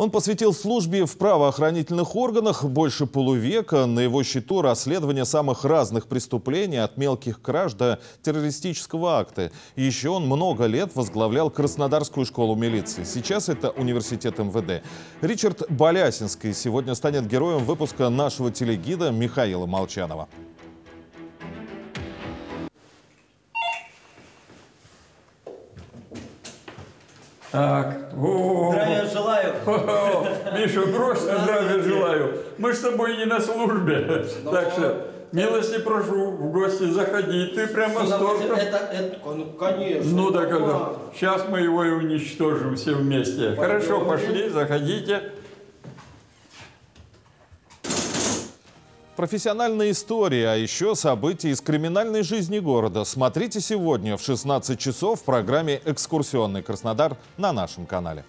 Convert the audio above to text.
Он посвятил службе в правоохранительных органах больше полувека. На его счету расследование самых разных преступлений, от мелких краж до террористического акта. Еще он много лет возглавлял Краснодарскую школу милиции. Сейчас это университет МВД. Ричард Болясинский сегодня станет героем выпуска нашего телегида Михаила Молчанова. Так, о, Здравия желаю. Миша, просто здравия желаю. Мы с тобой не на службе. Ну, Так что, милости прошу, в гости заходи. Ты прямо с тортом. Это, это, ну, конечно. Ну это, Ладно. сейчас мы его и уничтожим все вместе. Хорошо, пошли, заходите. Профессиональная история, а еще события из криминальной жизни города. Смотрите сегодня в 16 часов в программе «Экскурсионный Краснодар» на нашем канале.